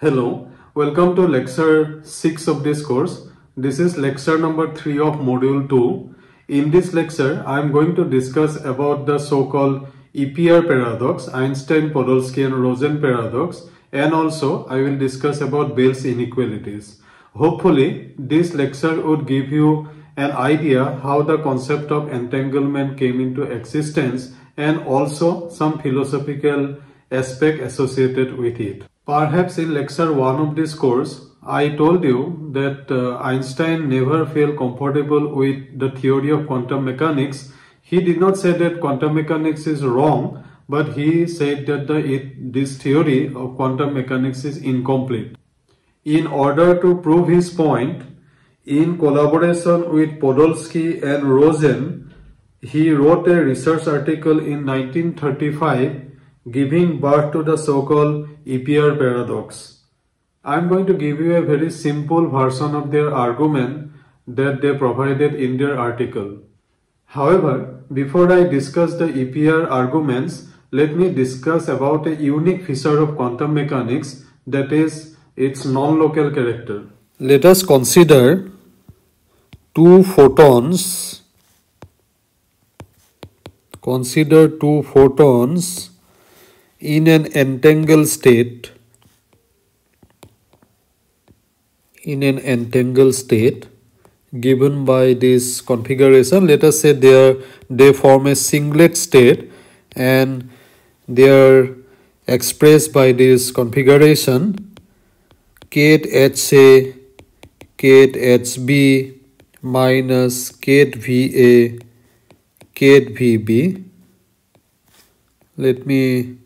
Hello, welcome to lecture 6 of this course. This is lecture number 3 of module 2. In this lecture, I am going to discuss about the so-called EPR paradox, Einstein-Podolsky and Rosen paradox and also I will discuss about Bell's inequalities. Hopefully, this lecture would give you an idea how the concept of entanglement came into existence and also some philosophical aspect associated with it. Perhaps in lecture 1 of this course, I told you that uh, Einstein never felt comfortable with the theory of quantum mechanics. He did not say that quantum mechanics is wrong, but he said that the, it, this theory of quantum mechanics is incomplete. In order to prove his point, in collaboration with Podolsky and Rosen, he wrote a research article in 1935 giving birth to the so-called EPR paradox. I am going to give you a very simple version of their argument that they provided in their article. However, before I discuss the EPR arguments, let me discuss about a unique feature of quantum mechanics that is its non-local character. Let us consider two photons consider two photons in an entangled state in an entangled state given by this configuration. Let us say they are they form a singlet state and they are expressed by this configuration. Ket HA HB minus ket VA VB let me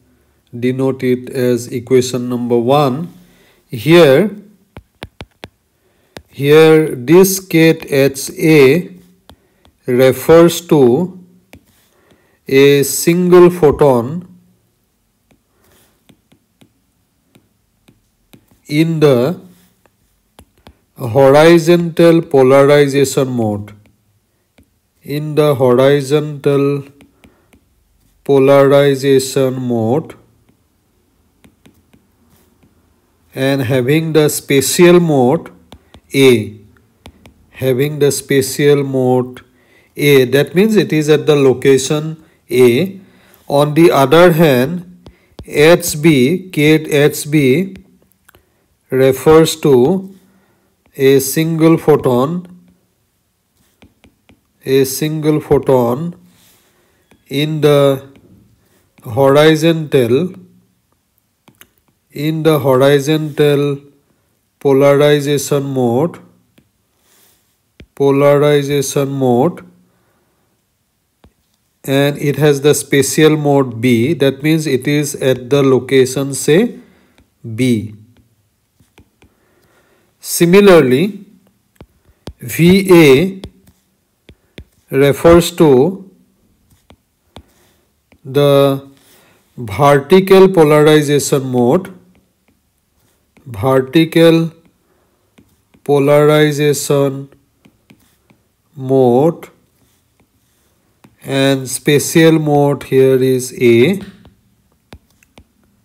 denote it as equation number 1 here here this ket HA refers to a single photon in the horizontal polarization mode. In the horizontal polarization mode and having the spatial mode A. Having the spatial mode A. That means it is at the location A. On the other hand HB ket HB refers to a single photon a single photon in the horizontal in the horizontal polarization mode polarization mode and it has the spatial mode B that means it is at the location say B. Similarly VA refers to the vertical polarization mode vertical polarization mode and spatial mode here is A.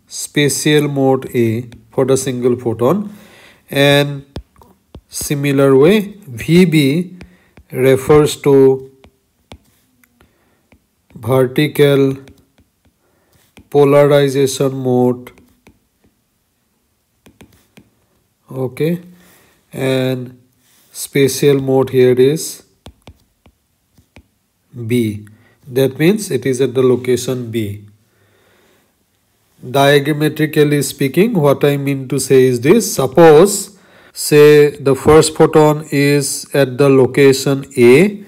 Spatial mode A for the single photon and similar way VB refers to vertical polarization mode okay. And spatial mode here is B. That means it is at the location B. Diagrammatically speaking what I mean to say is this. Suppose say the first photon is at the location A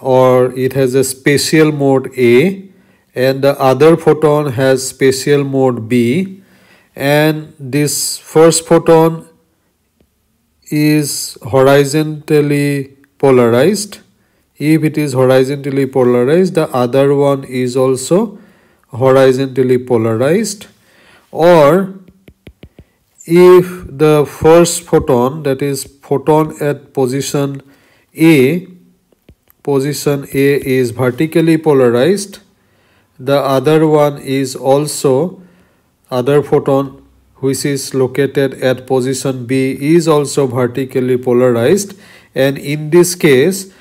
or it has a spatial mode A and the other photon has spatial mode B and this first photon is horizontally polarized. If it is horizontally polarized the other one is also horizontally polarized. Or if the first photon that is photon at position A position A is vertically polarized the other one is also other photon which is located at position B is also vertically polarized and in this case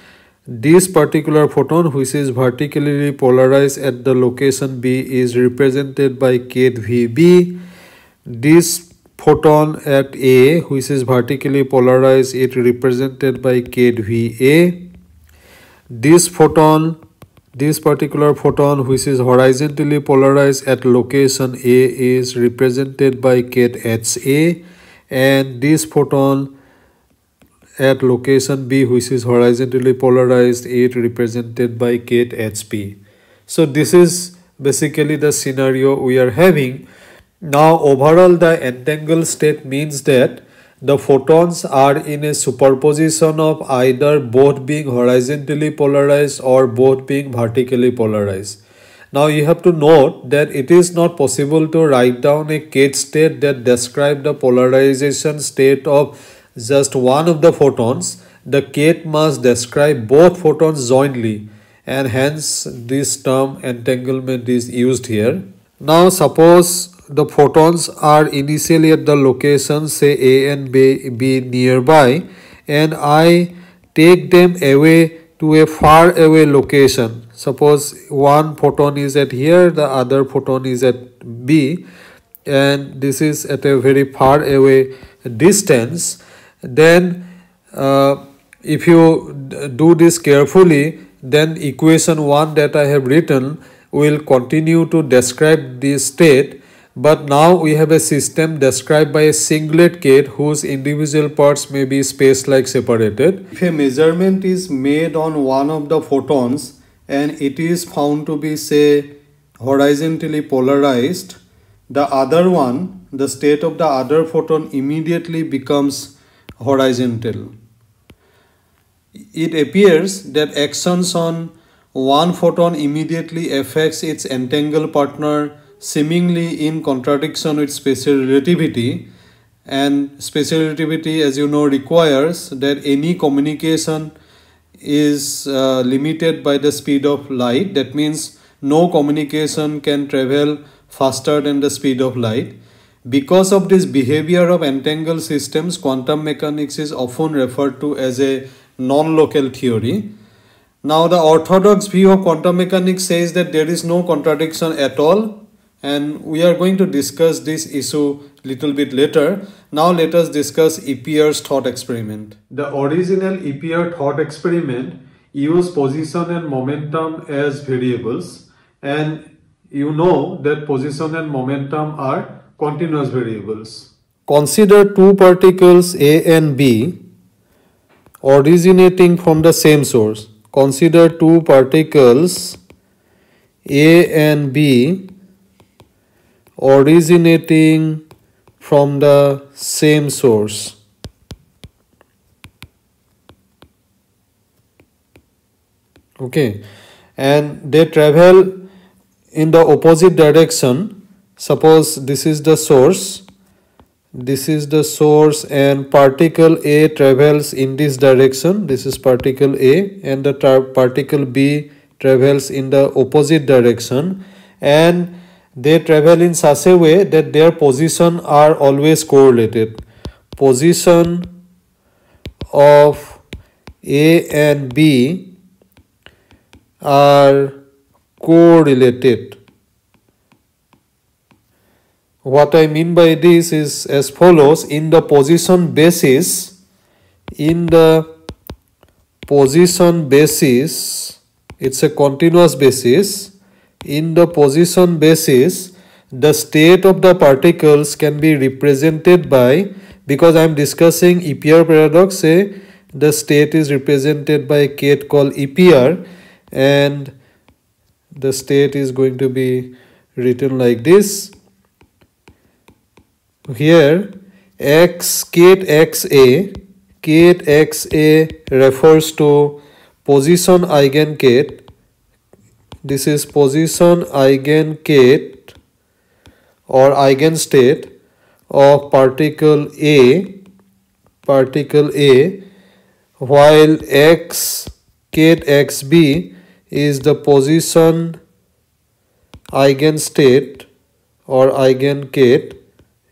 this particular photon which is vertically polarized at the location B is represented by ket VB. This photon at A which is vertically polarized it represented by VA. This photon this particular photon which is horizontally polarized at location A is represented by ket HA and this photon at location B which is horizontally polarized it represented by ket HB. So this is basically the scenario we are having. Now overall the entangled state means that the photons are in a superposition of either both being horizontally polarized or both being vertically polarized. Now you have to note that it is not possible to write down a ket state that describe the polarization state of just one of the photons, the ket must describe both photons jointly and hence this term entanglement is used here. Now suppose the photons are initially at the location say A and B, B nearby and I take them away to a far away location. Suppose one photon is at here, the other photon is at B and this is at a very far away distance then uh, if you do this carefully then equation 1 that I have written will continue to describe this state but now we have a system described by a singlet ket whose individual parts may be space-like separated. If a measurement is made on one of the photons and it is found to be say horizontally polarized, the other one, the state of the other photon immediately becomes horizontal. It appears that actions on one photon immediately affects its entangled partner seemingly in contradiction with special relativity and special relativity as you know requires that any communication is uh, limited by the speed of light. That means no communication can travel faster than the speed of light. Because of this behavior of entangled systems, quantum mechanics is often referred to as a non-local theory. Now the orthodox view of quantum mechanics says that there is no contradiction at all and we are going to discuss this issue little bit later. Now let us discuss EPR's thought experiment. The original EPR thought experiment used position and momentum as variables and you know that position and momentum are continuous variables. Consider two particles A and B originating from the same source. Consider two particles A and B originating from the same source. Okay, and they travel in the opposite direction. Suppose this is the source. This is the source and particle A travels in this direction. This is particle A and the particle B travels in the opposite direction. And they travel in such a way that their position are always correlated. Position of A and B are correlated. What I mean by this is as follows. In the position basis in the position basis it's a continuous basis in the position basis the state of the particles can be represented by because I am discussing EPR paradox say the state is represented by a ket called EPR and the state is going to be written like this. Here x ket xa ket xa refers to position eigenket this is position eigenket or eigenstate of particle a particle a while x ket xb is the position eigenstate or eigenket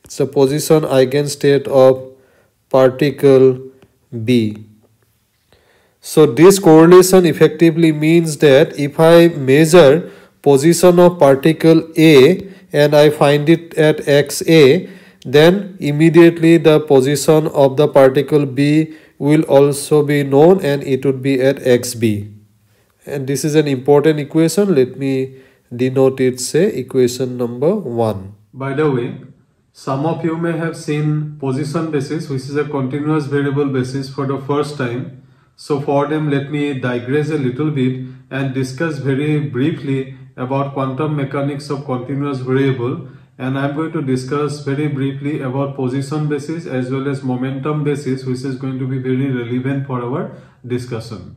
it's the position eigenstate of particle B. So this correlation effectively means that if I measure position of particle A and I find it at xa then immediately the position of the particle B will also be known and it would be at xb and this is an important equation. Let me denote it say equation number 1 by the way some of you may have seen position basis which is a continuous variable basis for the first time so for them let me digress a little bit and discuss very briefly about quantum mechanics of continuous variable and I'm going to discuss very briefly about position basis as well as momentum basis which is going to be very relevant for our discussion.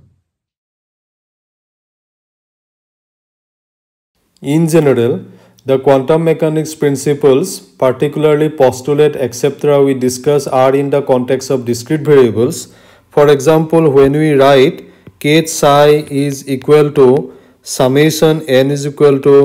In general, the quantum mechanics principles, particularly postulate etc. we discuss are in the context of discrete variables. For example, when we write k psi is equal to summation n is equal to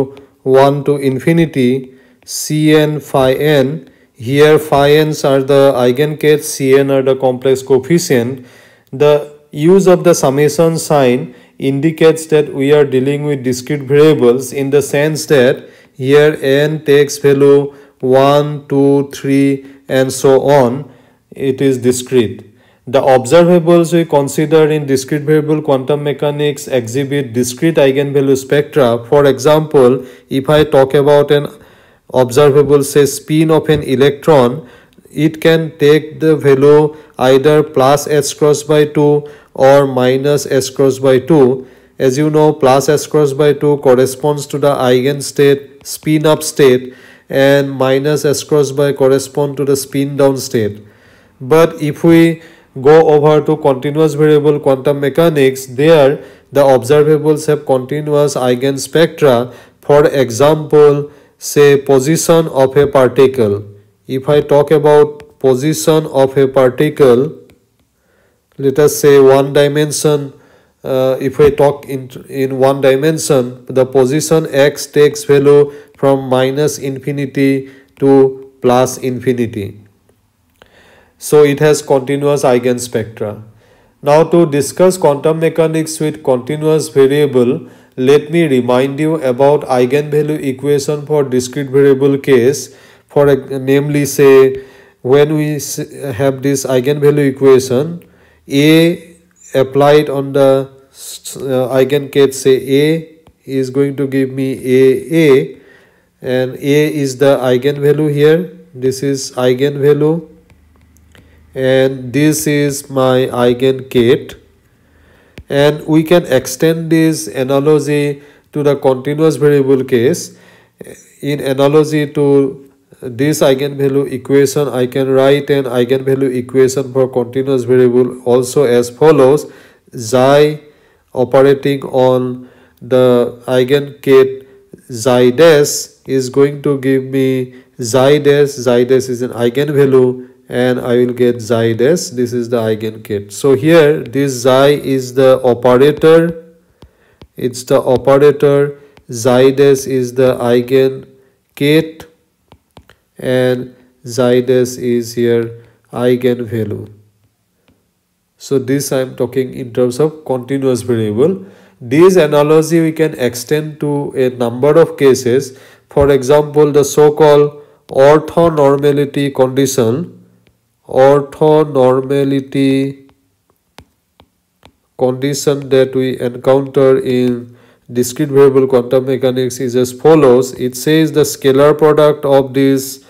1 to infinity Cn phi n. Here phi n's are the eigenkets, Cn are the complex coefficient. The use of the summation sign indicates that we are dealing with discrete variables in the sense that here n takes value 1, 2, 3 and so on. It is discrete. The observables we consider in discrete variable quantum mechanics exhibit discrete eigenvalue spectra. For example, if I talk about an observable say spin of an electron it can take the value either plus s cross by 2 or minus s cross by 2 as you know plus s cross by 2 corresponds to the eigenstate spin up state and minus s cross by correspond to the spin down state but if we go over to continuous variable quantum mechanics. There the observables have continuous eigenspectra for example say position of a particle. If i talk about position of a particle let us say one dimension uh, if I talk in in one dimension the position x takes value from minus infinity to plus infinity so it has continuous eigenspectra. Now to discuss quantum mechanics with continuous variable let me remind you about eigenvalue equation for discrete variable case. For namely say when we have this eigenvalue equation a applied on the uh, eigencase say a is going to give me a a and a is the eigenvalue here. This is eigenvalue and this is my eigenket and we can extend this analogy to the continuous variable case. In analogy to this eigenvalue equation I can write an eigenvalue equation for continuous variable also as follows. Xi operating on the eigenket xi dash is going to give me xi dash. Xi dash is an eigenvalue and I will get xi dash this is the eigenket so here this xi is the operator. It's the operator. Xi dash is the eigenket and xi dash is here eigenvalue. So this I am talking in terms of continuous variable. This analogy we can extend to a number of cases. For example the so-called orthonormality condition orthonormality condition that we encounter in discrete variable quantum mechanics is as follows. It says the scalar product of these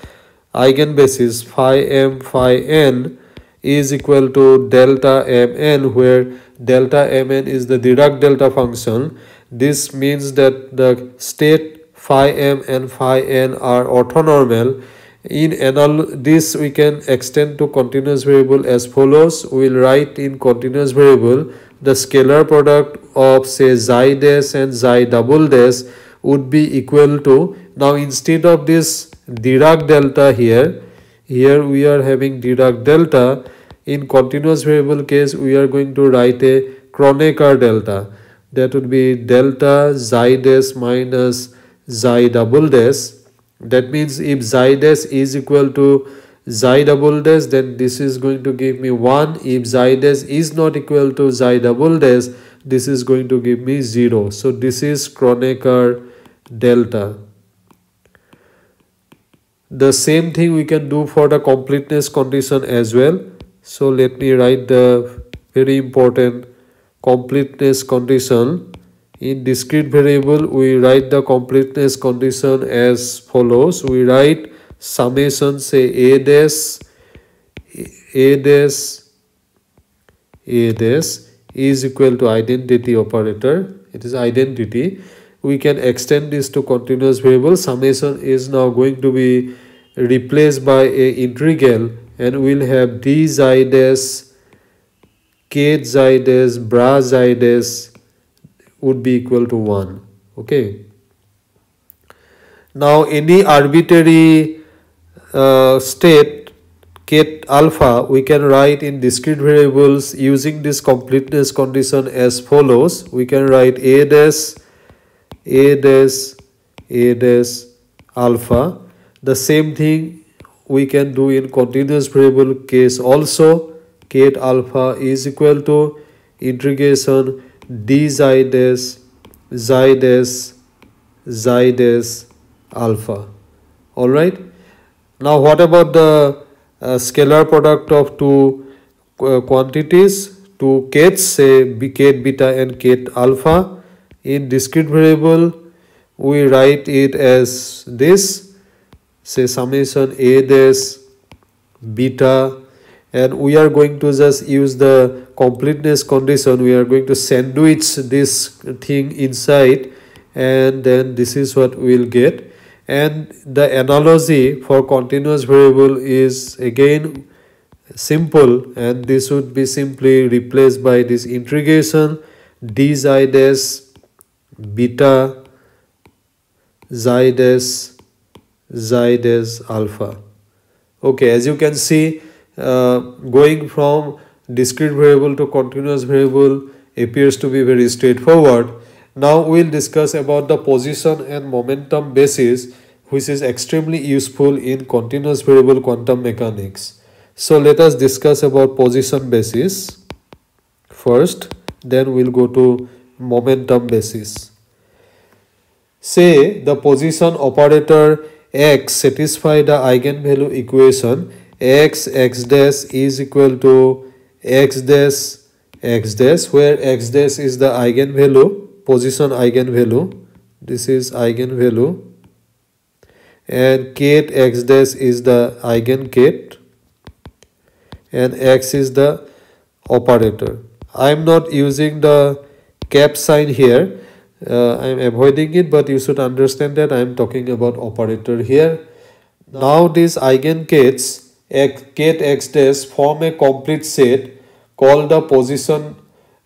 eigenbasis phi m phi n is equal to delta mn where delta mn is the Dirac delta function. This means that the state phi m and phi n are orthonormal in anal this we can extend to continuous variable as follows. We will write in continuous variable the scalar product of say xi dash and xi double dash would be equal to now instead of this Dirac delta here here we are having Dirac delta. In continuous variable case we are going to write a Kronecker delta. That would be delta xi dash minus xi double dash that means if xi dash is equal to xi double dash then this is going to give me 1 if xi dash is not equal to xi double dash this is going to give me 0 so this is Kronecker delta. The same thing we can do for the completeness condition as well. So let me write the very important completeness condition in discrete variable we write the completeness condition as follows. We write summation say a dash a dash a dash is equal to identity operator. It is identity. We can extend this to continuous variable. Summation is now going to be replaced by a integral and we'll have d xi dash k xi dash bra xi dash would be equal to 1 okay. Now any arbitrary uh, state Ket alpha we can write in discrete variables using this completeness condition as follows. We can write a dash a dash a dash alpha. The same thing we can do in continuous variable case also. Ket alpha is equal to integration d xi dash xi dash xi dash alpha. All right? Now what about the uh, scalar product of two uh, quantities? Two kets say ket beta and ket alpha. In discrete variable we write it as this. Say summation a dash beta and we are going to just use the completeness condition. We are going to sandwich this thing inside and then this is what we will get. And the analogy for continuous variable is again simple and this would be simply replaced by this integration d xi dash beta xi dash xi dash alpha. Okay as you can see uh, going from discrete variable to continuous variable appears to be very straightforward now we'll discuss about the position and momentum basis which is extremely useful in continuous variable quantum mechanics. So let us discuss about position basis first then we'll go to momentum basis. Say the position operator x satisfy the eigenvalue equation x x dash is equal to x dash x dash where x dash is the eigenvalue position eigenvalue. This is eigenvalue. And ket x dash is the eigenket and x is the operator. I am not using the cap sign here. Uh, i am avoiding it but you should understand that i am talking about operator here. Now these eigenkets x, ket x dash form a complete set called the position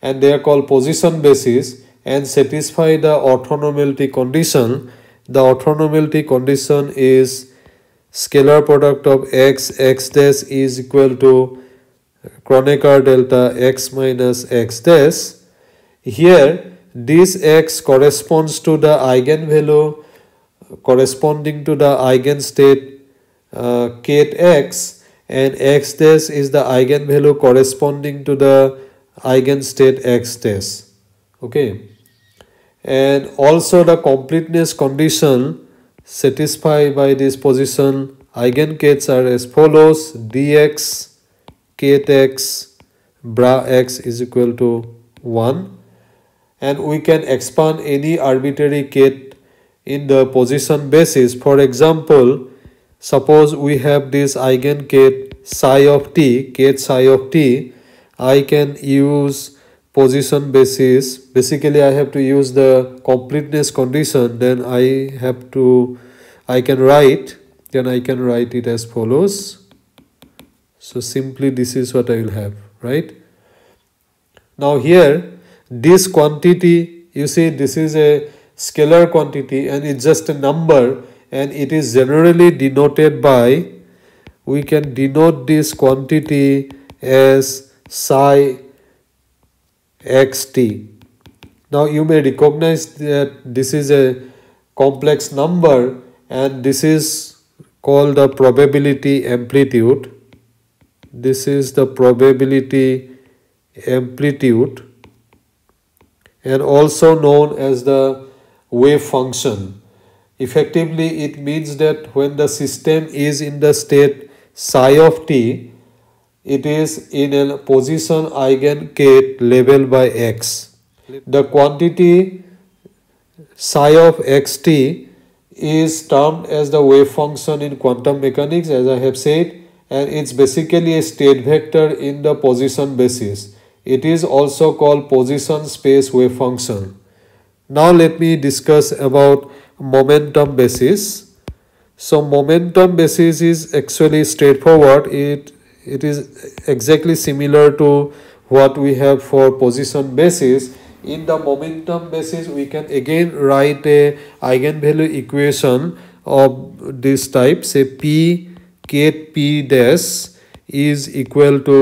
and they are called position basis and satisfy the orthonormality condition. The orthonormality condition is scalar product of x x dash is equal to Kronecker delta x minus x dash. Here this x corresponds to the eigenvalue corresponding to the eigenstate uh, ket x and x dash is the eigenvalue corresponding to the eigenstate x dash okay? And also the completeness condition satisfied by this position eigenkets are as follows. dx ket x bra x is equal to 1 and we can expand any arbitrary ket in the position basis. For example suppose we have this eigenket psi of t ket psi of t. I can use position basis. Basically I have to use the completeness condition. Then I have to I can write then I can write it as follows. So simply this is what I will have right? Now here this quantity you see this is a scalar quantity and it's just a number and it is generally denoted by we can denote this quantity as psi xt. Now you may recognize that this is a complex number and this is called the probability amplitude this is the probability amplitude and also known as the wave function effectively it means that when the system is in the state psi of t it is in a position eigenket level by x the quantity psi of xt is termed as the wave function in quantum mechanics as I have said and it's basically a state vector in the position basis. It is also called position space wave function. Now let me discuss about momentum basis. So momentum basis is actually straightforward. It, it is exactly similar to what we have for position basis in the momentum basis we can again write a eigenvalue equation of this type say p ket p dash is equal to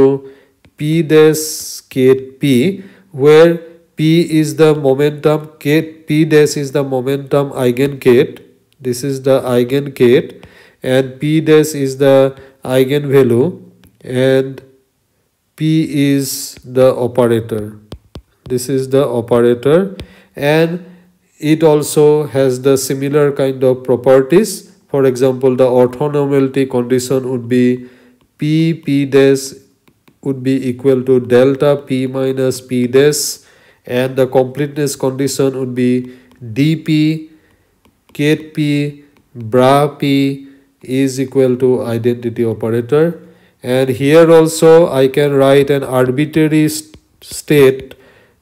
p dash ket p where p is the momentum p dash is the momentum eigenket this is the eigenket and p dash is the eigenvalue. And p is the operator. This is the operator. And it also has the similar kind of properties. For example the orthonormality condition would be p p dash would be equal to delta p minus p dash and the completeness condition would be dp ket p bra p is equal to identity operator and here also I can write an arbitrary st state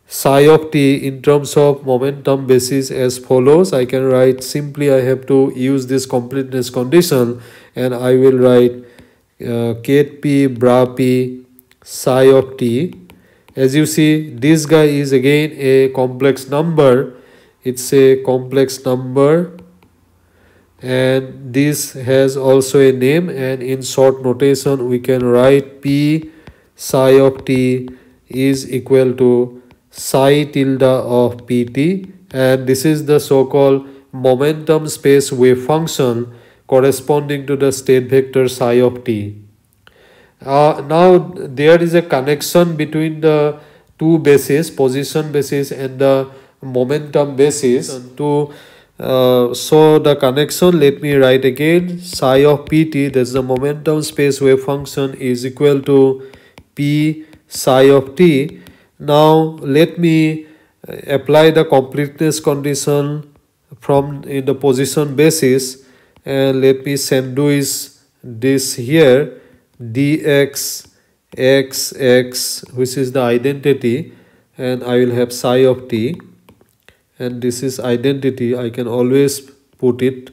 psi of t in terms of momentum basis as follows. I can write simply I have to use this completeness condition and I will write uh, bra p psi of t. As you see this guy is again a complex number. It's a complex number and this has also a name and in short notation we can write p psi of t is equal to psi tilde of pt and this is the so-called momentum space wave function corresponding to the state vector psi of t. Uh, now there is a connection between the two bases position basis and the momentum basis to uh, so the connection let me write again. Psi of pt that's the momentum space wave function is equal to p psi of t. Now let me uh, apply the completeness condition from in the position basis. And let me sandwich this here dx x x which is the identity and I will have psi of t. And this is identity I can always put it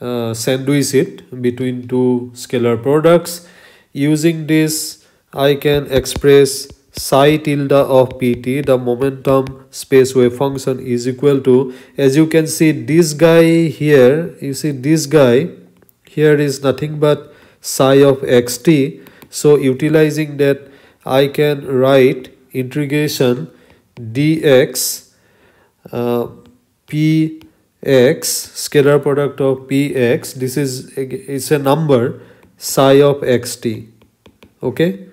uh, sandwich it between two scalar products. Using this I can express psi tilde of pt the momentum space wave function is equal to as you can see this guy here you see this guy here is nothing but psi of xt. So utilizing that i can write integration dx uh, px scalar product of px. This is it's a number psi of xt. Okay?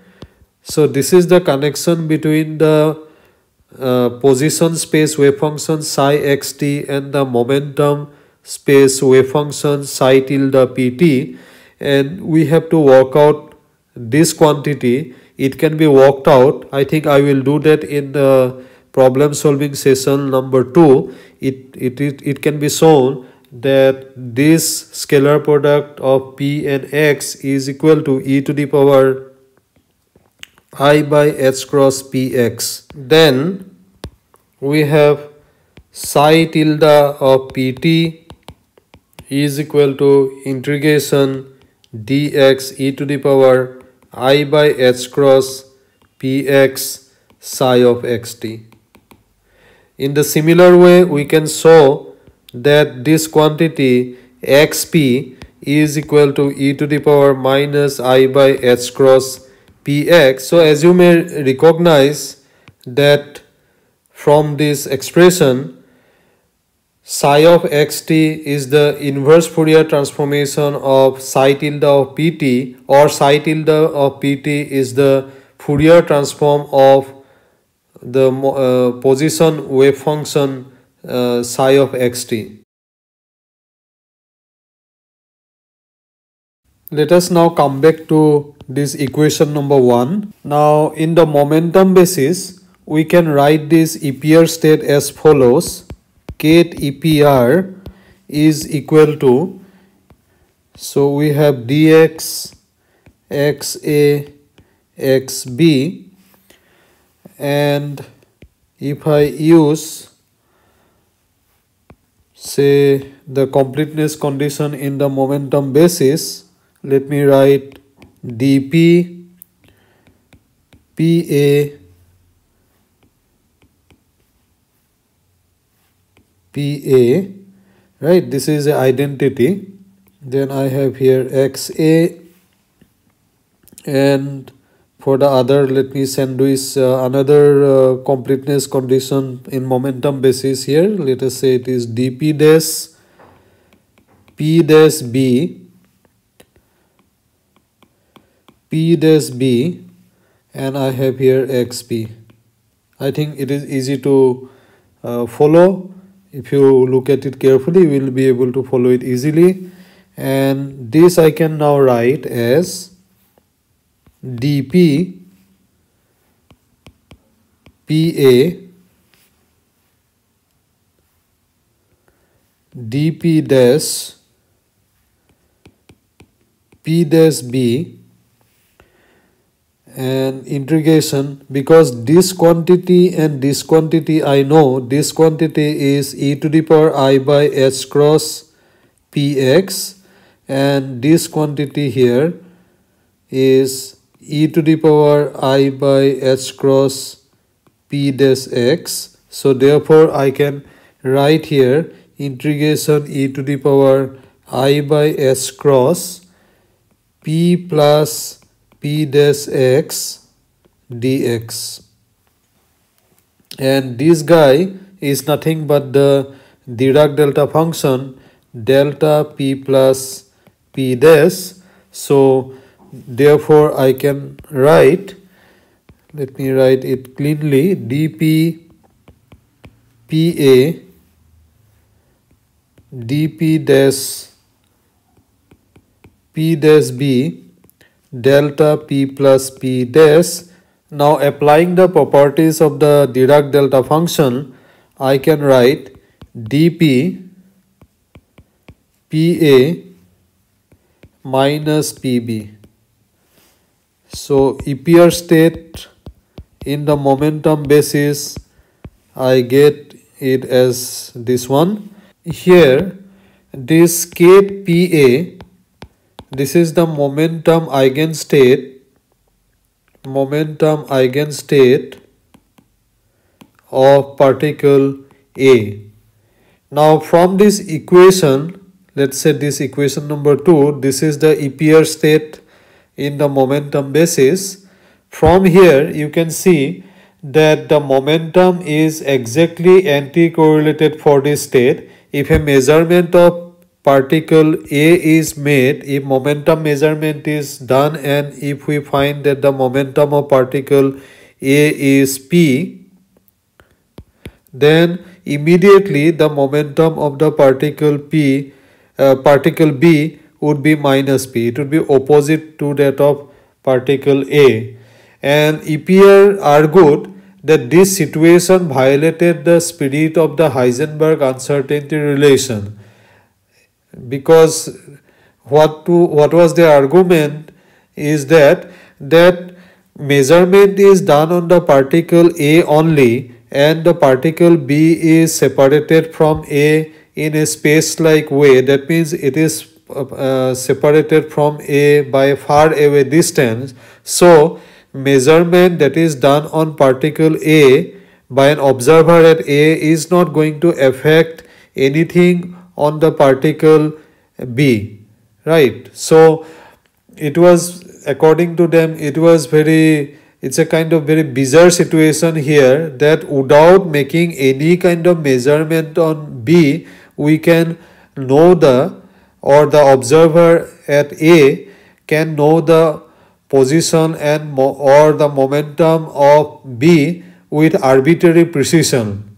So this is the connection between the uh, position space wave function psi xt and the momentum space wave function psi tilde pt and we have to work out this quantity. It can be worked out. I think i will do that in the problem solving session number 2 it it it, it can be shown that this scalar product of p and x is equal to e to the power i by h cross px. Then we have psi tilde of pt is equal to integration dx e to the power i by h cross px psi of xt. In the similar way, we can show that this quantity xp is equal to e to the power minus i by h cross px. So as you may recognize that from this expression psi of xt is the inverse Fourier transformation of psi tilde of pt or psi tilde of pt is the Fourier transform of the uh, position wave function uh, psi of xt. Let us now come back to this equation number 1. Now in the momentum basis we can write this EPR state as follows ket EPR is equal to so we have dx xa xb and if I use say the completeness condition in the momentum basis let me write dp pa PA right? This is identity. Then I have here XA and for the other let me send this uh, another uh, completeness condition in momentum basis here. Let us say it is dp dash p dash b. P dash b. And I have here xp I think it is easy to uh, follow if you look at it carefully you will be able to follow it easily. And this I can now write as dp pa dp dash p dash b and integration because this quantity and this quantity I know this quantity is e to the power i by h cross px and this quantity here is e to the power i by h cross p dash x. So therefore I can write here integration e to the power i by h cross p plus p dash x dx. And this guy is nothing but the Dirac delta function delta p plus p dash. So therefore I can write let me write it cleanly dp pa dp dash p dash b delta p plus p dash. Now applying the properties of the Dirac delta function, I can write dp pa minus pb. So EPR state in the momentum basis, I get it as this one. Here, this ket pa this is the momentum eigenstate momentum eigenstate of particle A. Now from this equation, let's say this equation number 2, this is the EPR state in the momentum basis. From here you can see that the momentum is exactly anti-correlated for this state. If a measurement of particle A is made, if momentum measurement is done and if we find that the momentum of particle A is P, then immediately the momentum of the particle P, uh, particle B would be minus P. It would be opposite to that of particle A. And EPR argued that this situation violated the spirit of the Heisenberg uncertainty relation because what to what was the argument is that that measurement is done on the particle A only and the particle B is separated from A in a space like way. That means it is uh, separated from A by a far away distance. So measurement that is done on particle A by an observer at A is not going to affect anything on the particle B right? So it was according to them it was very it's a kind of very bizarre situation here that without making any kind of measurement on B, we can know the or the observer at A can know the position and or the momentum of B with arbitrary precision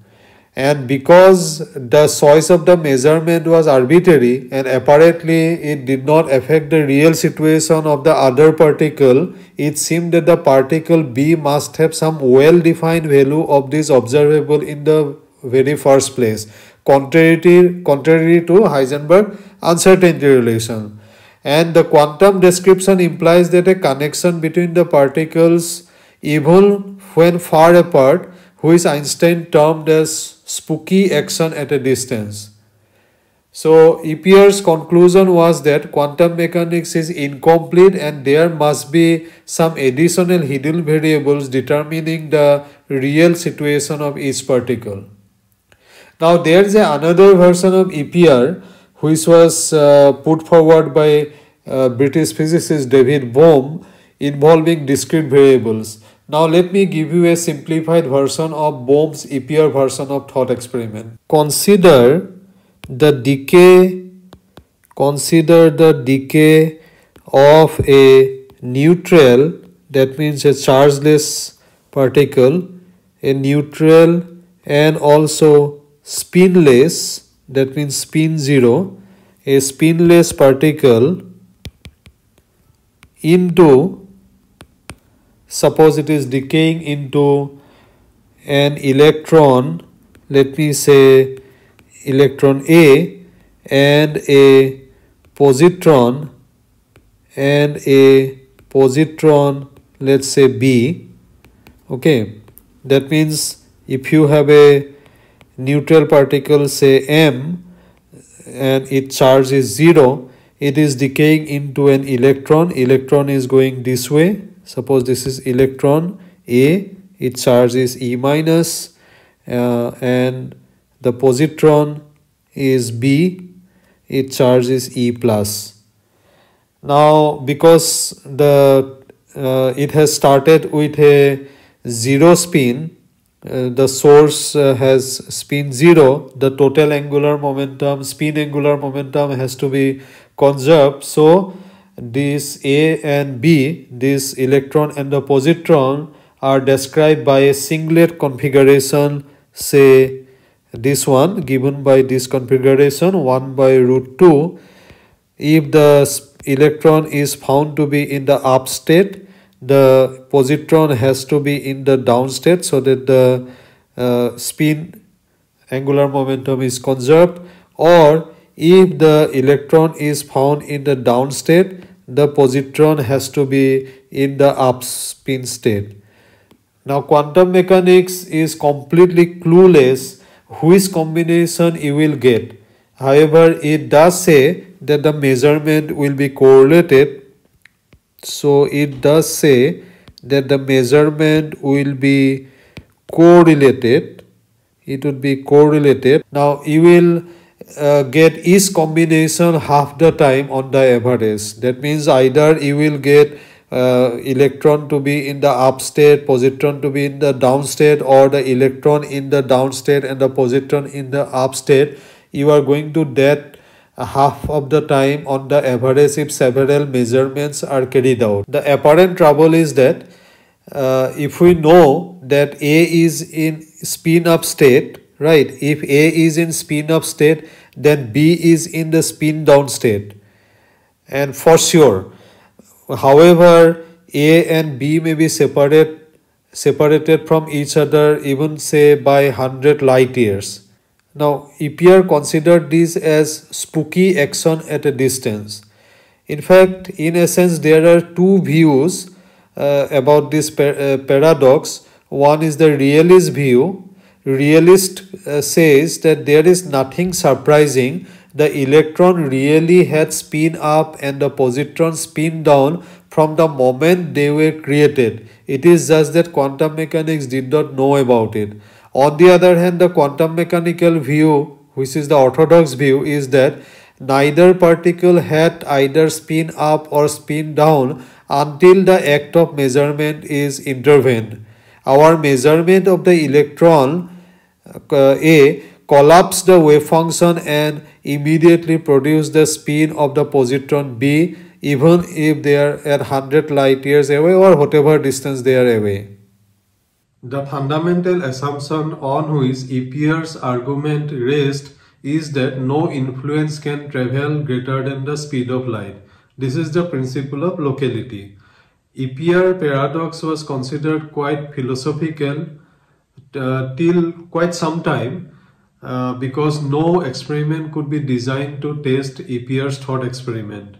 and because the choice of the measurement was arbitrary and apparently it did not affect the real situation of the other particle it seemed that the particle b must have some well defined value of this observable in the very first place contrary to, contrary to heisenberg uncertainty relation. And the quantum description implies that a connection between the particles even when far apart which einstein termed as spooky action at a distance. So EPR's conclusion was that quantum mechanics is incomplete and there must be some additional hidden variables determining the real situation of each particle. Now there is another version of EPR which was uh, put forward by uh, British physicist David Bohm involving discrete variables. Now let me give you a simplified version of Bohm's EPR version of thought experiment. Consider the decay consider the decay of a neutral that means a chargeless particle a neutral and also spinless that means spin zero a spinless particle into suppose it is decaying into an electron let me say electron A and a positron and a positron let's say B okay? That means if you have a neutral particle say M and its charge is 0 it is decaying into an electron. Electron is going this way suppose this is electron A its charge is E minus uh, and the positron is B its charge is E plus. Now because the uh, it has started with a zero spin uh, the source uh, has spin 0 the total angular momentum spin angular momentum has to be conserved. So this A and B, this electron and the positron are described by a singlet configuration say this one given by this configuration 1 by root 2 if the electron is found to be in the up state the positron has to be in the down state so that the uh, spin angular momentum is conserved. Or if the electron is found in the down state, the positron has to be in the up spin state. Now quantum mechanics is completely clueless which combination you will get. However, it does say that the measurement will be correlated. So it does say that the measurement will be correlated. It would be correlated. Now you will uh, get each combination half the time on the average. That means either you will get uh, electron to be in the up state, positron to be in the down state or the electron in the down state and the positron in the up state. You are going to get half of the time on the average if several measurements are carried out. The apparent trouble is that uh, if we know that A is in spin up state right? If a is in spin up state then b is in the spin down state. And for sure however a and b may be separate separated from each other even say by 100 light years. Now EPR considered this as spooky action at a distance in fact in essence there are two views uh, about this par uh, paradox. One is the realist view realist uh, says that there is nothing surprising the electron really had spin up and the positron spin down from the moment they were created. It is just that quantum mechanics did not know about it. On the other hand, the quantum mechanical view, which is the orthodox view, is that neither particle had either spin up or spin down until the act of measurement is intervened. Our measurement of the electron A collapse the wave function and immediately produce the spin of the positron B even if they are at 100 light years away or whatever distance they are away. The fundamental assumption on which EPR's argument rests is that no influence can travel greater than the speed of light. This is the principle of locality. EPR paradox was considered quite philosophical uh, till quite some time uh, because no experiment could be designed to test EPR's thought experiment.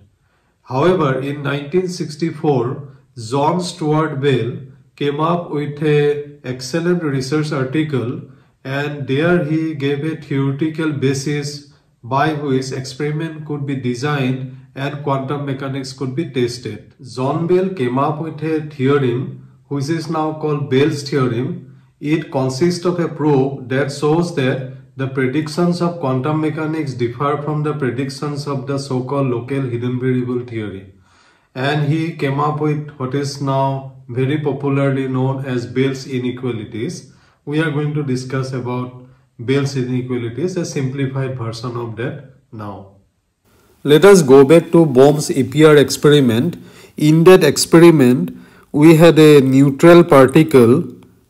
However, in 1964, John Stuart Bell came up with a excellent research article and there he gave a theoretical basis by which experiment could be designed and quantum mechanics could be tested. John Bell came up with a theorem which is now called Bell's theorem. It consists of a proof that shows that the predictions of quantum mechanics differ from the predictions of the so-called local hidden variable theory. And he came up with what is now very popularly known as Bell's inequalities. We are going to discuss about Bell's inequalities, a simplified version of that now. Let us go back to Bohm's EPR experiment. In that experiment, we had a neutral particle,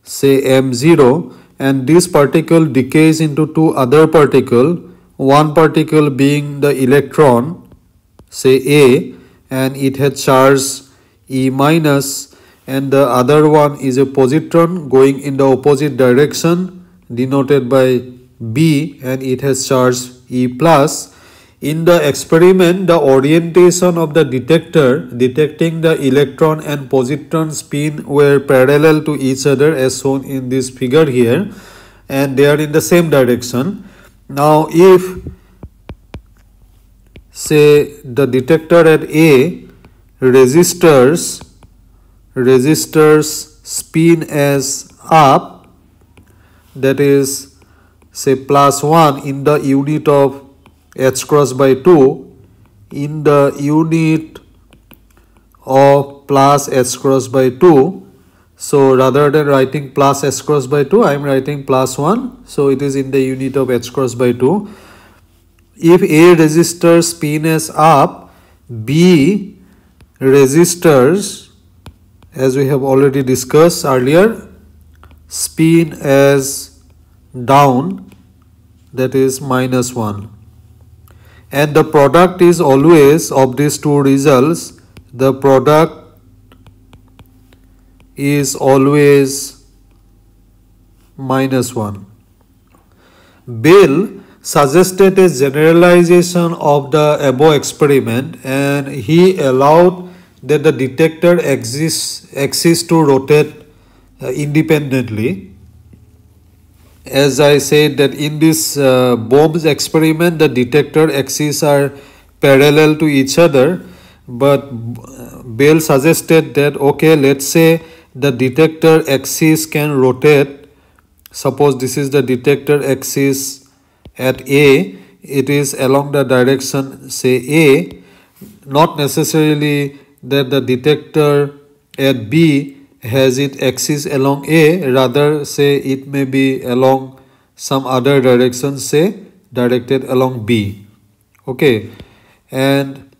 say M0, and this particle decays into two other particle one particle being the electron say A and it has charge E minus and the other one is a positron going in the opposite direction denoted by B and it has charge E plus in the experiment, the orientation of the detector detecting the electron and positron spin were parallel to each other as shown in this figure here and they are in the same direction. Now, if say the detector at A registers registers spin as up that is say plus 1 in the unit of h cross by 2 in the unit of plus h cross by 2. So rather than writing plus h cross by 2, I am writing plus 1. So it is in the unit of h cross by 2. If A resistor spin as up, B resistors as we have already discussed earlier spin as down that is minus 1 and the product is always of these two results the product is always minus 1. Bell suggested a generalization of the above experiment and he allowed that the detector exists, exists to rotate uh, independently as I said that in this uh, Bohm's experiment the detector axes are parallel to each other but Bell suggested that okay let's say the detector axis can rotate. Suppose this is the detector axis at A it is along the direction say A. Not necessarily that the detector at B has it axis along A rather say it may be along some other direction say directed along B. Okay. And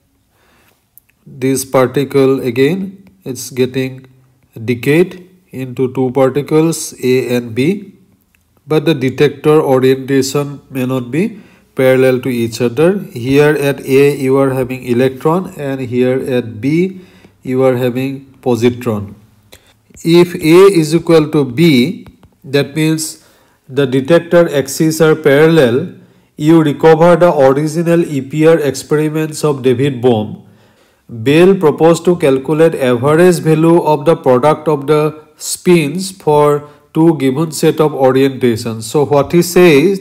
this particle again it's getting decayed into two particles A and B. But the detector orientation may not be parallel to each other. Here at A you are having electron and here at B you are having positron if A is equal to B, that means the detector axes are parallel, you recover the original EPR experiments of David Bohm. Bell proposed to calculate average value of the product of the spins for two given set of orientations. So what he says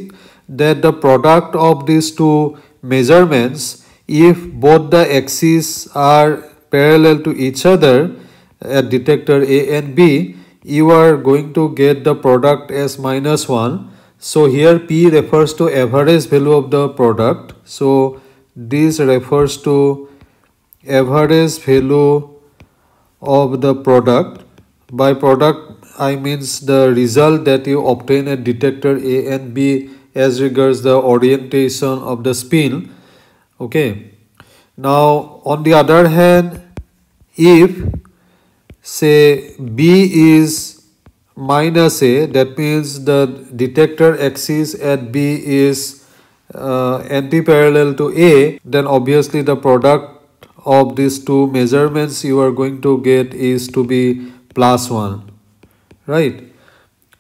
that the product of these two measurements if both the axes are parallel to each other at detector A and B, you are going to get the product as minus 1. So here P refers to average value of the product. So this refers to average value of the product by product i means the result that you obtain at detector a and b as regards the orientation of the spin okay now on the other hand if say b is minus a that means the detector axis at b is uh, anti-parallel to a then obviously the product of these two measurements you are going to get is to be plus 1 right?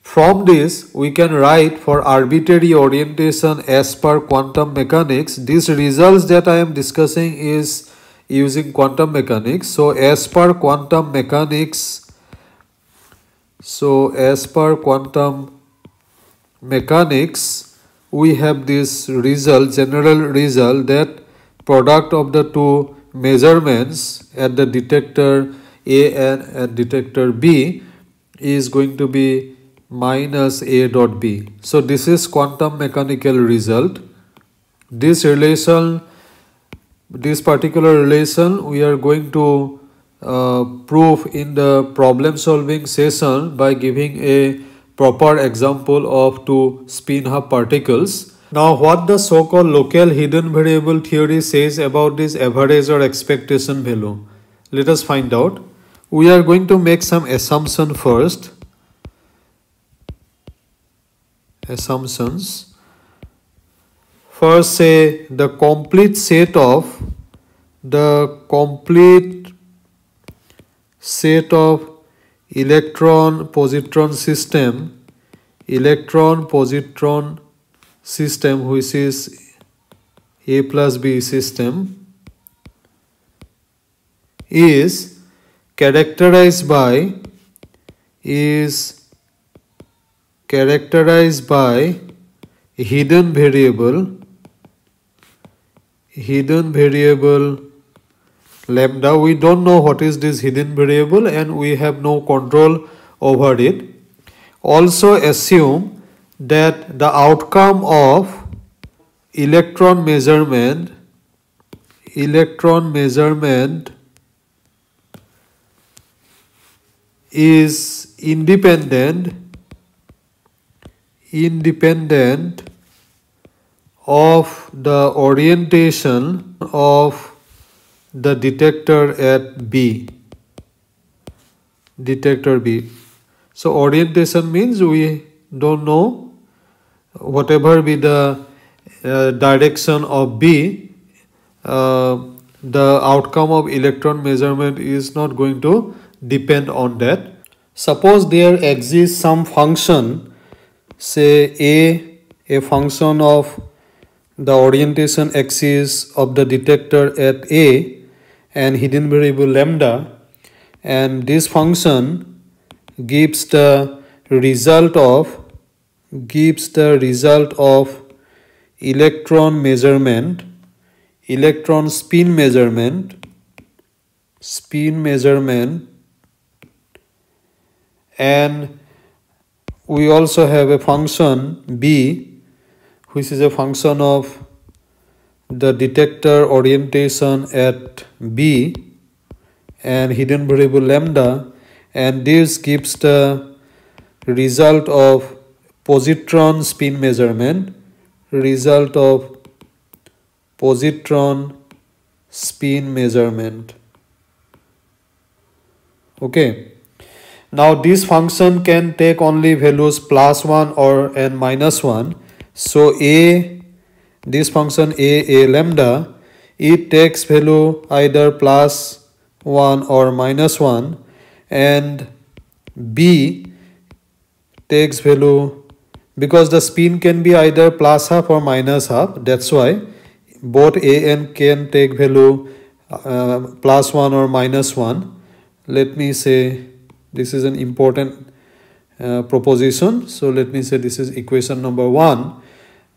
From this we can write for arbitrary orientation as per quantum mechanics. These results that i am discussing is using quantum mechanics so as per quantum mechanics so as per quantum mechanics we have this result general result that product of the two measurements at the detector A and at detector B is going to be minus A dot B. So this is quantum mechanical result. This relation, this particular relation we are going to uh, prove in the problem solving session by giving a proper example of two spin half particles. Now what the so-called local hidden variable theory says about this average or expectation value? Let us find out. We are going to make some assumption first. Assumptions. First say the complete set of the complete set of electron positron system electron positron system which is a plus b system is characterized by is characterized by hidden variable hidden variable lambda. We don't know what is this hidden variable and we have no control over it. Also assume that the outcome of electron measurement electron measurement is independent independent of the orientation of the detector at B. Detector B. So orientation means we don't know whatever be the uh, direction of B uh, the outcome of electron measurement is not going to depend on that. Suppose there exists some function say a a function of the orientation axis of the detector at a and hidden variable lambda and this function gives the result of gives the result of electron measurement electron spin measurement spin measurement and we also have a function b which is a function of the detector orientation at b and hidden variable lambda and this gives the result of positron spin measurement result of positron spin measurement. Okay. Now this function can take only values plus 1 or n minus 1 so a this function a a lambda it takes value either plus 1 or minus 1 and b takes value because the spin can be either plus half or minus half that's why both a and can take value uh, plus 1 or minus 1 let me say this is an important uh, proposition. So let me say this is equation number 1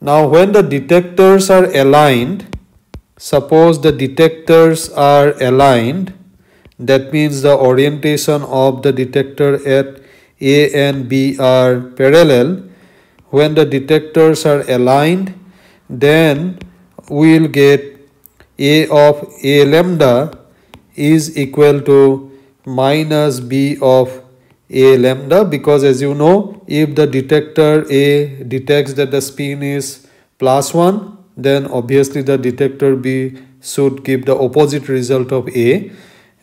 now when the detectors are aligned suppose the detectors are aligned that means the orientation of the detector at a and b are parallel. When the detectors are aligned then we will get a of a lambda is equal to minus b of a lambda because as you know if the detector a detects that the spin is plus 1 then obviously the detector b should give the opposite result of a.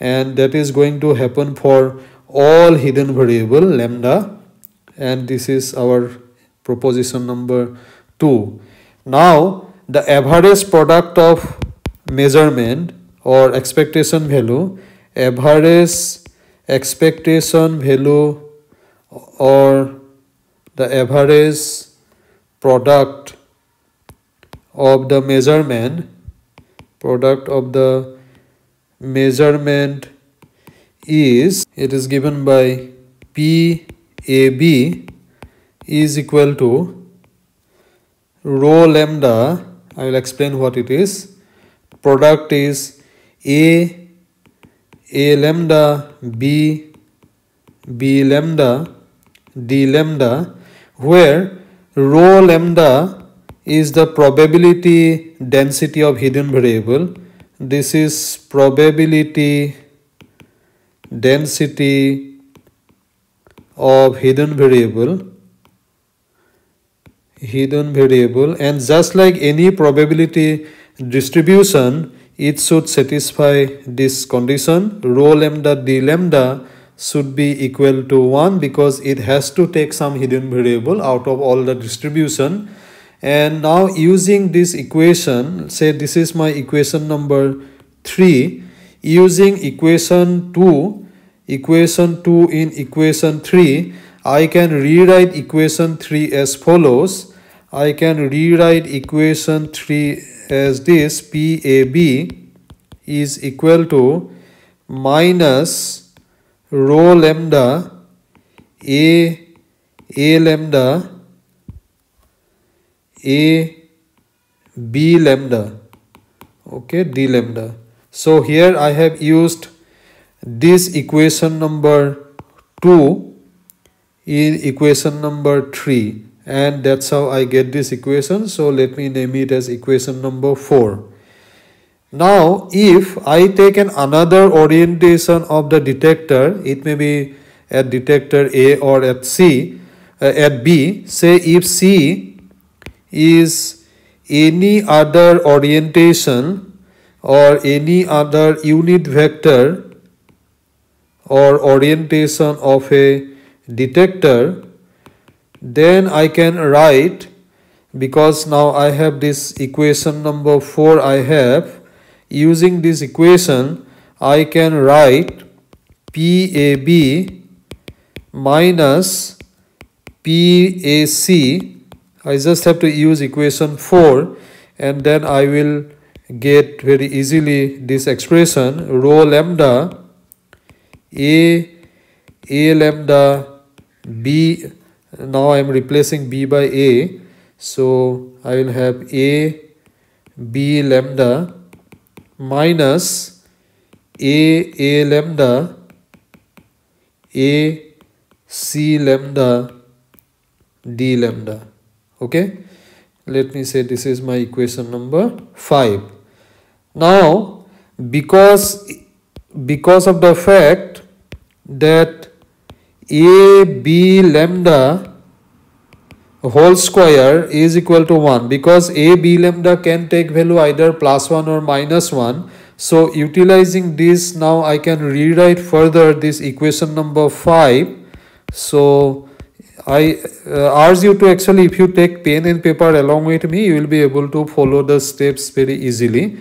And that is going to happen for all hidden variable lambda. And this is our proposition number 2 now the average product of measurement or expectation value average expectation value or the average product of the measurement product of the measurement is it is given by PAB is equal to rho lambda. I will explain what it is. Product is A a lambda b b lambda d lambda where rho lambda is the probability density of hidden variable. This is probability density of hidden variable. Hidden variable. And just like any probability distribution it should satisfy this condition. Rho lambda d lambda should be equal to 1 because it has to take some hidden variable out of all the distribution. And now using this equation say this is my equation number 3 using equation 2 equation 2 in equation 3 I can rewrite equation 3 as follows I can rewrite equation 3 as this PAB is equal to minus rho lambda A A lambda A B lambda okay D lambda. So here I have used this equation number 2 in equation number 3 and that's how I get this equation. So let me name it as equation number 4 now if I take an another orientation of the detector it may be at detector A or at C uh, at B say if C is any other orientation or any other unit vector or orientation of a detector then I can write because now I have this equation number 4 I have using this equation I can write PAB minus PAC I just have to use equation 4 and then I will get very easily this expression rho lambda A A lambda B now I am replacing b by a. So I will have a b lambda minus a a lambda a c lambda d lambda. Okay? Let me say this is my equation number 5 now because because of the fact that a b lambda whole square is equal to 1 because a b lambda can take value either plus 1 or minus 1 so utilizing this now I can rewrite further this equation number 5 so I uh, urge you to actually if you take pen and paper along with me you will be able to follow the steps very easily.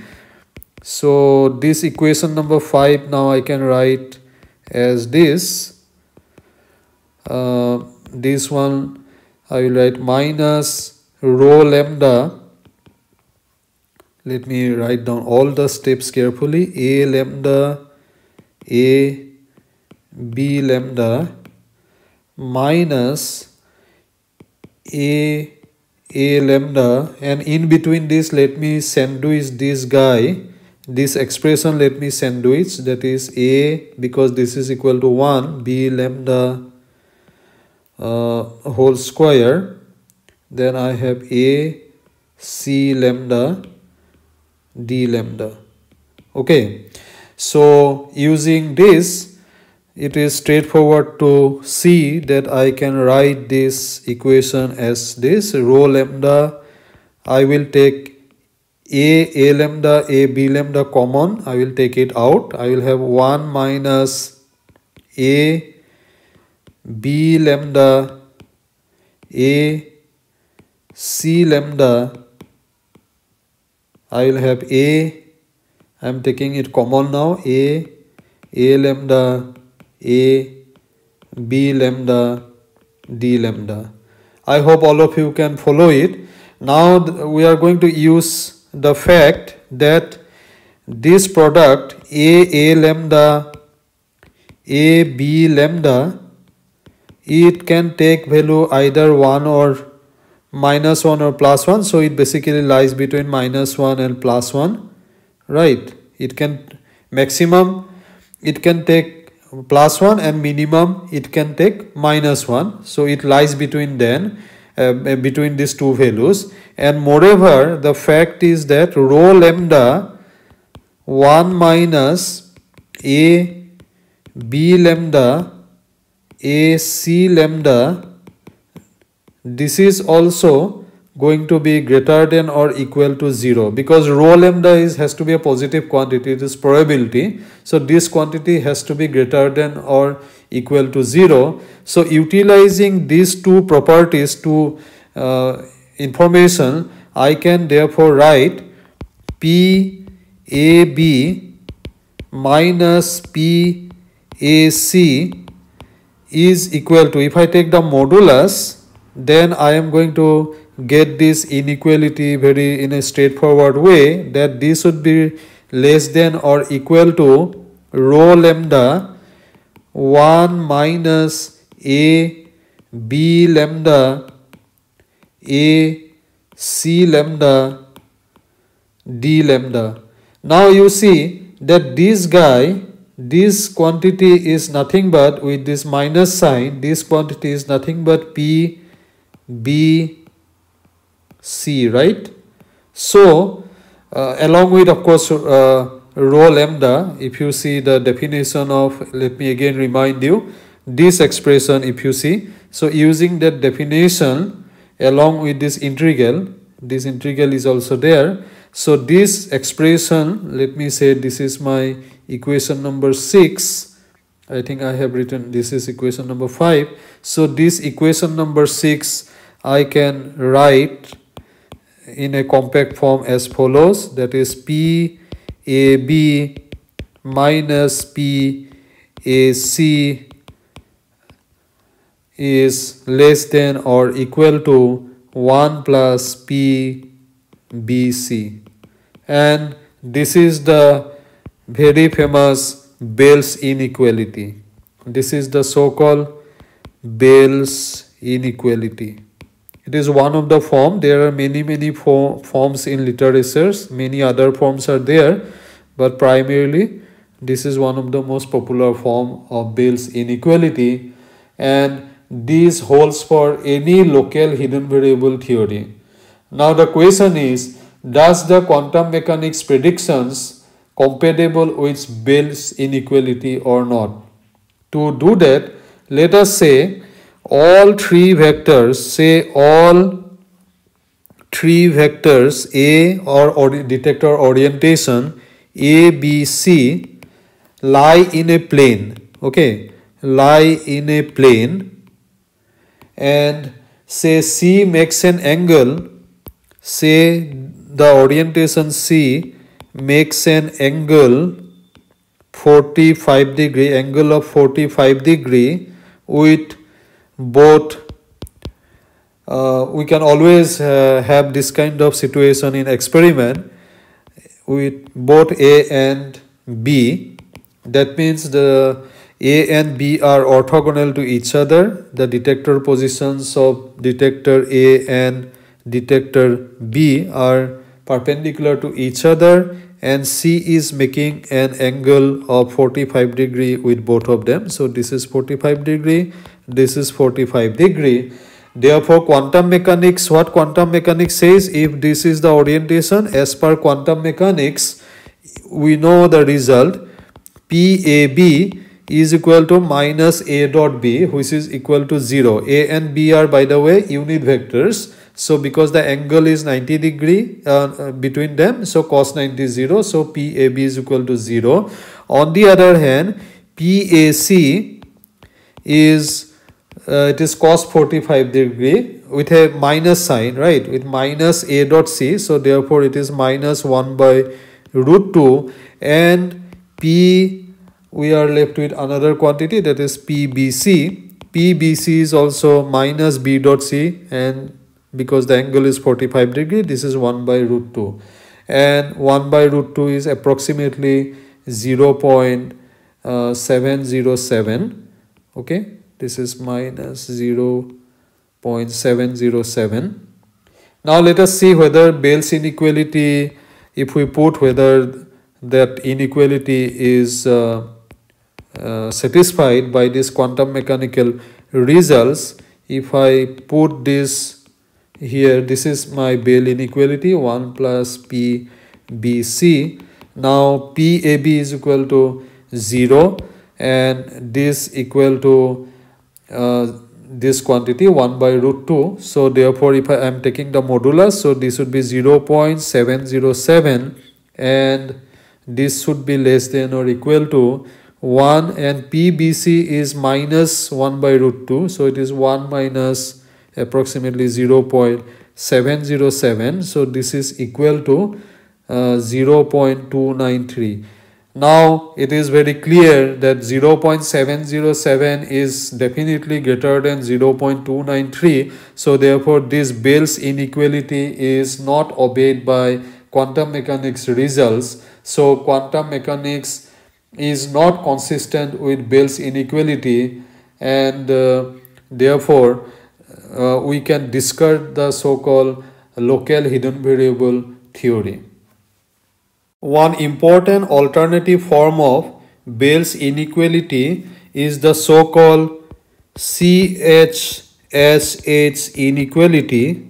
So this equation number 5 now I can write as this uh, this one I will write minus rho lambda. Let me write down all the steps carefully. A lambda a b lambda minus a a lambda. And in between this let me sandwich this guy. This expression let me sandwich that is a because this is equal to 1 b lambda uh, whole square then I have a c lambda d lambda. Okay. So using this it is straightforward to see that I can write this equation as this rho lambda. I will take a a lambda a b lambda common. I will take it out. I will have 1 minus a b lambda a c lambda. I will have a. I am taking it common now. A a lambda a b lambda d lambda. I hope all of you can follow it. Now we are going to use the fact that this product a a lambda a b lambda it can take value either 1 or minus 1 or plus 1 so it basically lies between minus 1 and plus 1 right? It can maximum it can take plus 1 and minimum it can take minus 1 so it lies between then uh, between these two values. And moreover the fact is that rho lambda 1 minus a b lambda a c lambda this is also going to be greater than or equal to 0 because rho lambda is has to be a positive quantity it is probability. So this quantity has to be greater than or equal to 0 so utilizing these two properties to uh, information i can therefore write p a b minus p a c is equal to if i take the modulus then i am going to get this inequality very in a straightforward way that this would be less than or equal to rho lambda 1 minus a b lambda a c lambda d lambda. Now you see that this guy this quantity is nothing but with this minus sign this quantity is nothing but p b C, right? So, uh, along with, of course, uh, rho lambda, if you see the definition of, let me again remind you, this expression, if you see, so using that definition along with this integral, this integral is also there. So, this expression, let me say this is my equation number 6. I think I have written this is equation number 5. So, this equation number 6 I can write in a compact form as follows that is P A B minus P A C is less than or equal to 1 plus P B C and this is the very famous Bell's inequality. This is the so-called Bell's inequality. It is one of the form. There are many, many forms in literatures. Many other forms are there. But primarily, this is one of the most popular form of Bell's inequality. And this holds for any local hidden variable theory. Now the question is, does the quantum mechanics predictions compatible with Bell's inequality or not? To do that, let us say all three vectors say all three vectors a or, or detector orientation a b c lie in a plane. Okay? Lie in a plane. And say c makes an angle. Say the orientation c makes an angle 45 degree angle of 45 degree with both uh, we can always uh, have this kind of situation in experiment with both A and B. That means the A and B are orthogonal to each other. The detector positions of detector A and detector B are perpendicular to each other and C is making an angle of 45 degree with both of them so this is 45 degree this is 45 degree therefore quantum mechanics what quantum mechanics says if this is the orientation as per quantum mechanics we know the result PAB is equal to minus A dot B which is equal to 0. A and B are by the way unit vectors. So because the angle is 90 degree uh, uh between them so cos 90 is 0 so PAB is equal to 0. On the other hand PAC is uh, it is cos 45 degree with a minus sign right with minus a dot c so therefore it is minus 1 by root 2 and p we are left with another quantity that is PBC. PBC is also minus B dot C and because the angle is 45 degree this is 1 by root 2 and 1 by root 2 is approximately 0 0.707 okay? This is minus 0 0.707 now let us see whether Bell's inequality if we put whether that inequality is uh, uh, satisfied by this quantum mechanical results if I put this here this is my Bell inequality 1 plus P BC now PAB is equal to 0 and this equal to uh, this quantity 1 by root 2 so therefore if I am taking the modulus so this would be 0 0.707 and this should be less than or equal to 1 and PBC is minus 1 by root 2. So it is 1 minus approximately 0 0.707. So this is equal to uh, 0 0.293. Now it is very clear that 0 0.707 is definitely greater than 0 0.293. So therefore this Bell's inequality is not obeyed by quantum mechanics results. So quantum mechanics is not consistent with Bell's inequality and uh, therefore uh, we can discard the so-called local hidden variable theory. One important alternative form of Bell's inequality is the so-called CHSH inequality.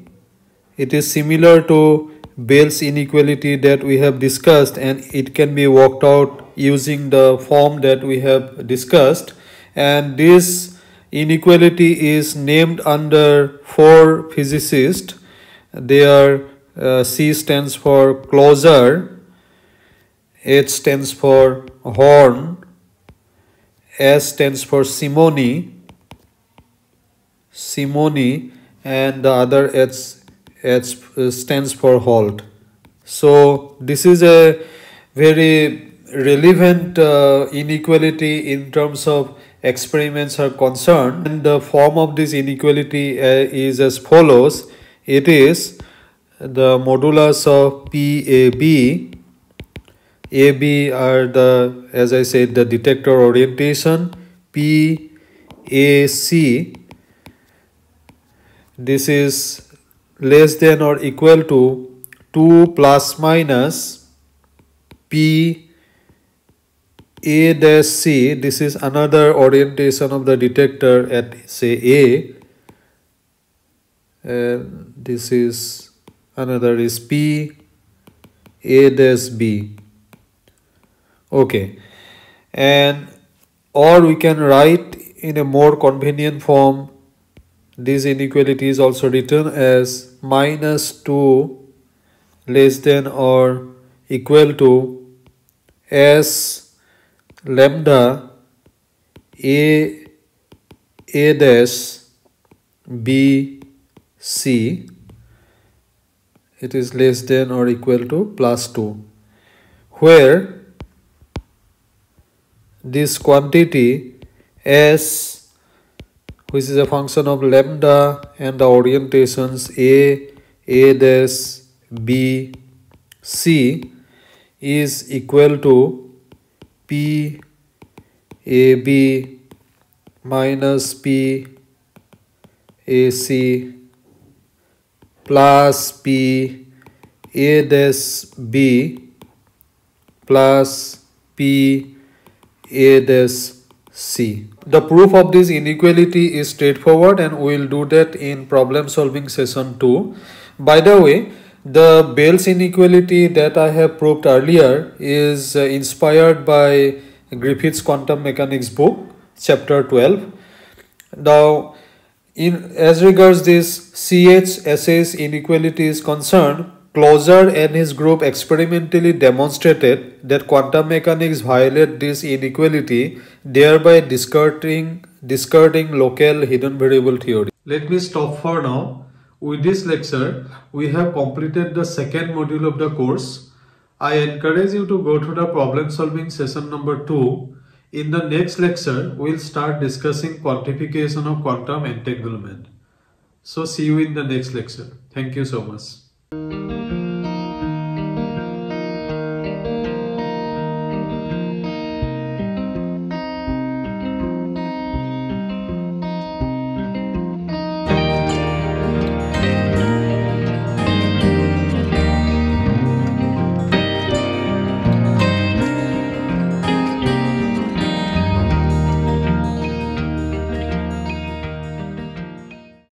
It is similar to Bell's inequality that we have discussed and it can be worked out using the form that we have discussed and this inequality is named under four physicists. They are uh, C stands for Clauser H stands for Horne S stands for Shimony Shimony and the other H, H stands for Holt so this is a very relevant uh, inequality in terms of experiments are concerned and the form of this inequality uh, is as follows. It is the modulus of PAB AB are the as I said the detector orientation. PAC this is less than or equal to 2 plus minus P a dash C, this is another orientation of the detector at say A. And this is another is P A dash B. Okay. And or we can write in a more convenient form this inequality is also written as minus 2 less than or equal to S lambda a a dash b c it is less than or equal to plus 2 where this quantity s which is a function of lambda and the orientations a a dash b c is equal to P A B minus P A C plus P A dash B plus P A dash C. The proof of this inequality is straightforward and we will do that in problem solving session 2. By the way, the Bell's inequality that I have proved earlier is uh, inspired by Griffith's quantum mechanics book, chapter 12. Now, in as regards this CHSH inequality is concerned, Clauser and his group experimentally demonstrated that quantum mechanics violate this inequality, thereby discarding, discarding local hidden variable theory. Let me stop for now. With this lecture, we have completed the second module of the course. I encourage you to go to the problem solving session number 2. In the next lecture, we'll start discussing quantification of quantum entanglement. So see you in the next lecture. Thank you so much.